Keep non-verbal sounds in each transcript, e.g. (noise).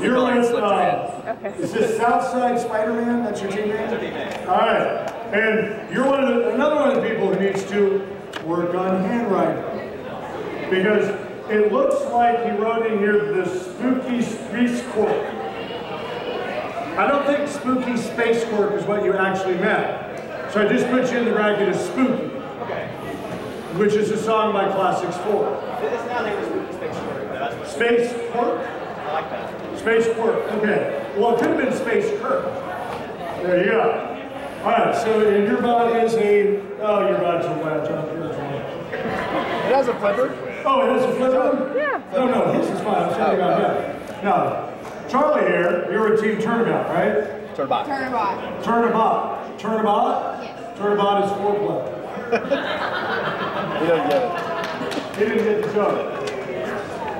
You're Color with, uh, Okay. is this Southside Spider-Man? That's your team name? All right. And you're one of the, another one of the people who needs to work on handwriting. Because it looks like he wrote in here the spooky space quirk. I don't think spooky space quirk is what you actually meant. So I just put you in the bracket as spooky. Which is a song by Classics IV. It's now named as Space Quirk, but that's what Space quirk? I like that. Space Quirk, okay. Well, it could have been Space Kirk. There you go. All right, so and your bot is a, oh, your bot's a wedge. I'm one. It has a flipper. Oh, it has a flipper? Yeah. No, no, his is fine. I'm talking about him. No. Charlie here, you're a team turnabout, right? Turnabout. Turnabout. Turnabout. Turnabout? Yes. Turnabout is foreplay. (laughs) We don't get it. He didn't get the joke.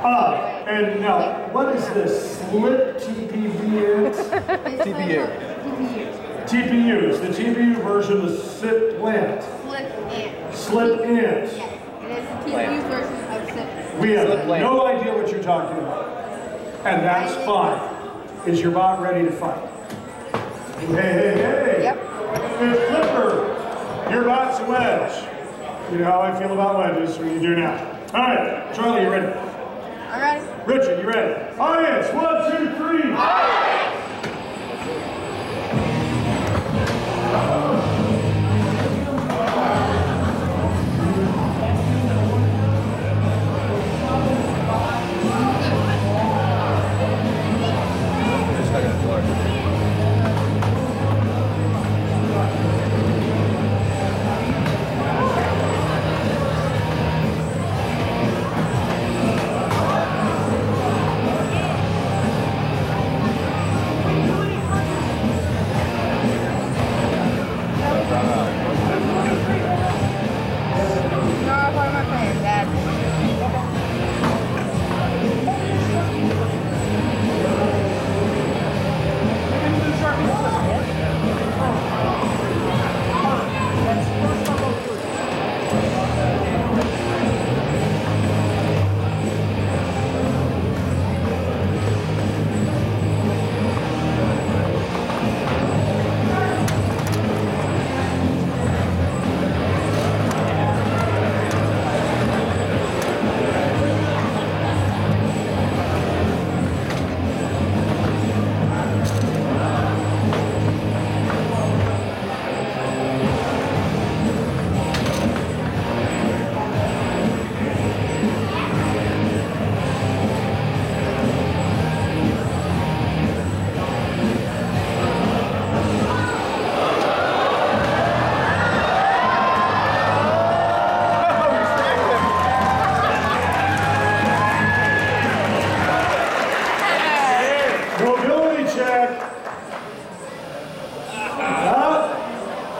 Uh, and now, what is this? Slip TPV? TPU. TPU. TPU is the TPU version of SIP plant. Flip in. Slip in. Yes. It is the TPU version of SIP. We have Slip plant. no idea what you're talking about. And that's fine. Is your bot ready to fight? Hey, hey, hey. Yep. It's Flipper. Your bot's a wedge. You know how I feel about wedges, what you do now. All right, Charlie, you ready? All right. Richard, you ready? Audience, one,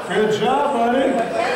Good job, buddy.